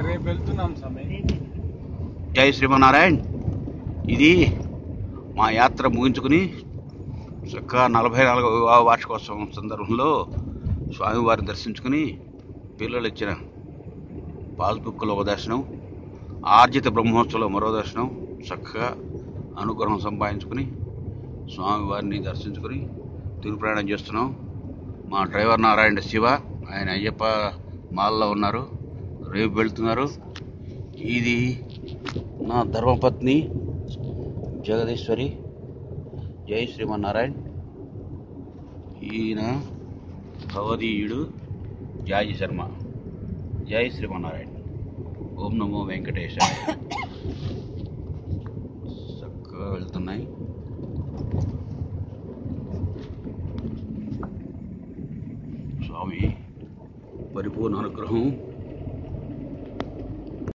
రేపు వెళ్తున్నాం స్వామి. జై శ్రీమన్నారాయణ. ఇది మా యాత్ర ముగించుకుని చక్కగా నలభై నాలుగో వివాహ వార్షికోత్సవం సందర్భంలో స్వామివారిని దర్శించుకుని పిల్లలు ఇచ్చిన పాస్బుక్లో ఒక దర్శనం ఆర్జిత బ్రహ్మోత్సవంలో మరో దర్శనం చక్కగా అనుగ్రహం సంపాదించుకుని స్వామివారిని దర్శించుకుని తిరుగు ప్రయాణం చేస్తున్నాం. మా డ్రైవర్ నారాయణ శివ ఆయన అయ్యప్ప మాల్లో ఉన్నారు. రేపు వెళ్తున్నారు. ఇది నా ధర్మపత్ని జగదీశ్వరి. జై శ్రీమన్నారాయణ. ఈయన భవదీయుడు జాయి శర్మ. జై శ్రీమన్నారాయణ. ఓం నమో వెంకటేశ చక్కగా వెళ్తున్నాయి. స్వామి పరిపూర్ణ అనుగ్రహం.